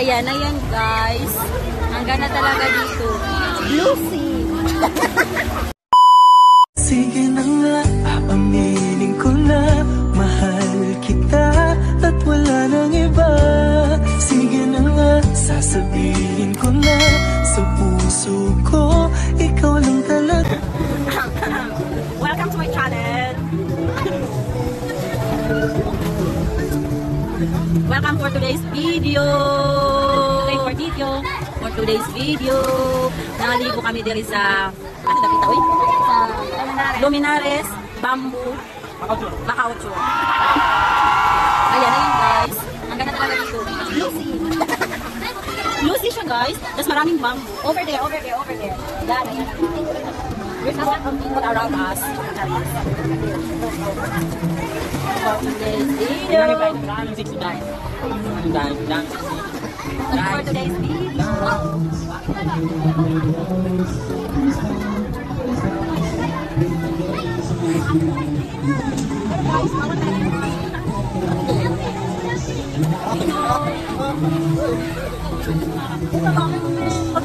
Ayan, ayan guys. Ang gana talaga dito. Lucy. Sige na nga, aaminin ko na Mahal kita at wala nang iba Sige na nga, sasabihin ko na Sa puso ko, ikaw lang talaga Welcome to my channel. Welcome for today's video. Today for video. For today's video. Nangaligo kami diri sa ano nakita oy? Sa Luminares Bamboo Macaucho. Ayan ayun guys. Ang ganda talaga dito. Lucy. Lucy siya guys. Tapos maraming bamboo. Over there, over there, over there. Yan, ayan. There's a lot of people around us. For today's video. For today's video.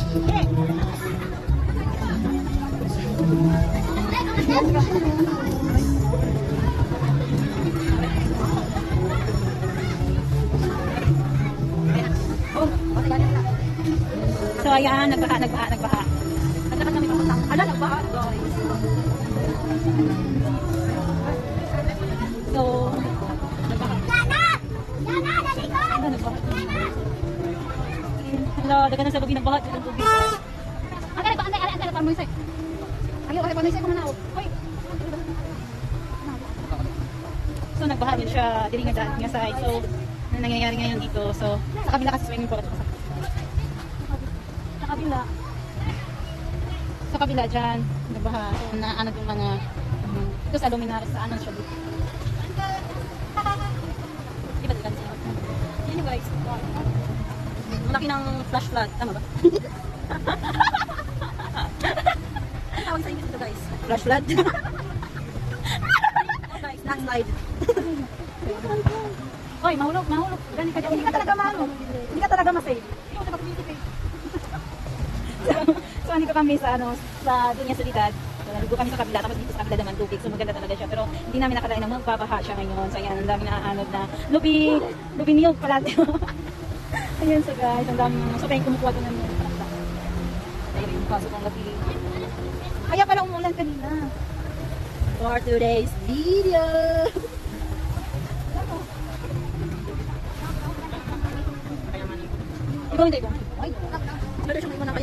So ayan, nagbaha, nagbaha, nagbaha. Naglakad kami papuntang, ala, nagbaha. So, nagbaha. Ala, nagbaha. Hello, na sa lubig nagbaha. Dagan tubig. Ang kaya ba antay antay antay mo isay. Ayo kaya pa mo isay ko na. Hoy. So, nagbaha din siya, dili nga dyan, nga side. So, na nangyayari ngayon dito. So, sa kabila kasi swimming pool at saka sa kabila. Sa kabila dyan, nagbaha. So, naano yung mga, um, ito sa Luminares, sa ano siya dito. Di ba dito siya? Yan yung guys. Ang laki ng flash flood. Tama ba? Tawag sa English ito guys? Flash flood? oh guys, landslide. Hoy, mahulog, mahulog. Gani ka Hindi ka talaga maano. Hindi ka talaga masave. So, so andito kami sa ano sa Dunya Solidad. So, naligo kami sa kabila tapos dito sa kabila naman tubig. So maganda talaga siya pero hindi namin nakalain na magbabaha siya ngayon. So ayan, ang dami na anod na lubi, lubi niyog pala. ayan so guys, ang dami so kaya kumukuha doon ng mga Ayun yung pasok ng gabi. Kaya pala umulan kanina. For today's video. Ikaw hindi ko. Ay, pero siya may muna kayo.